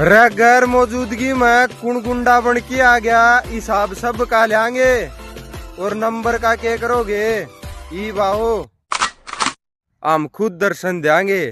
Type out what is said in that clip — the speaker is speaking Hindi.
रे गैर मौजूदगी में कुण गुंडा बन की आ गया हिसाब सब का लेंगे। और नंबर का के करोगे? ई बाहो। हम खुद दर्शन देंगे।